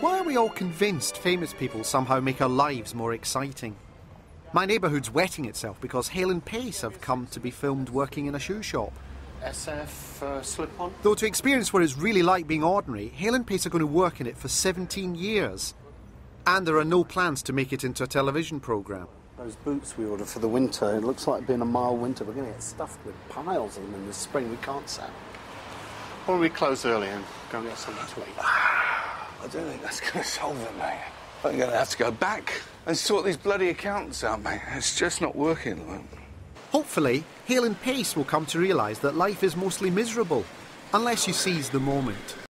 Why are we all convinced famous people somehow make our lives more exciting? My neighbourhood's wetting itself because Hale and Pace have come to be filmed working in a shoe shop. SF uh, slip on? Though to experience what it's really like being ordinary, Hale and Pace are going to work in it for 17 years. And there are no plans to make it into a television programme. Those boots we ordered for the winter, it looks like being a mild winter. We're going to get stuffed with piles of them in the spring. We can't sell. Why don't we close early and go and get something to eat? I don't think that's going to solve it, mate. I'm going to have to go back and sort these bloody accountants out, mate. It's just not working moment. Hopefully, Hale and Pace will come to realise that life is mostly miserable, unless you seize the moment.